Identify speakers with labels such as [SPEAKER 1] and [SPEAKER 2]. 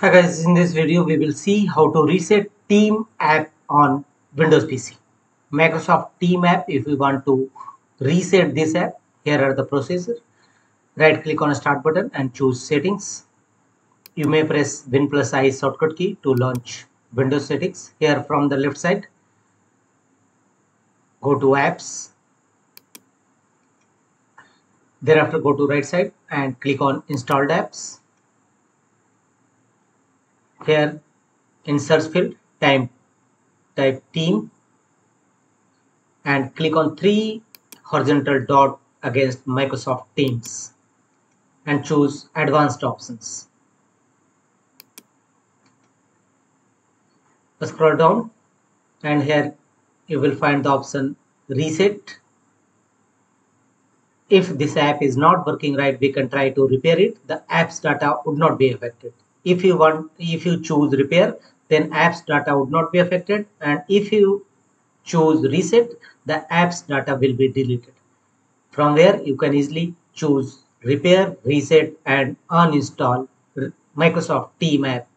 [SPEAKER 1] Hi guys, in this video we will see how to reset Team app on Windows PC. Microsoft Team app, if we want to reset this app, here are the procedures. Right click on start button and choose settings. You may press Win plus I shortcut key to launch Windows settings. Here from the left side, go to apps. Thereafter go to right side and click on installed apps here in search field type type team and click on three horizontal dot against Microsoft Teams and choose advanced options. Scroll down and here you will find the option reset. If this app is not working right, we can try to repair it. The app's data would not be affected if you want if you choose repair then apps data would not be affected. And if you choose reset the apps data will be deleted. From where you can easily choose repair reset and uninstall microsoft team app